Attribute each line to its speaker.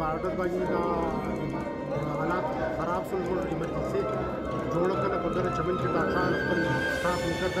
Speaker 1: ಬಾರ್ಡರ್ದಾಗಿನ ಹಣ ಖರಾಬ್ ಸುಳ್ಳು ಇಮರ್ಜೆನ್ಸಿ ಜೋಳಕನ ಗೊಬ್ಬರ ಜಮೀನ್ ಕಿಂತ ಅಕ್ಷಾಂತರ ಸ್ಟಾಪ್ ನಿಕರ್ದ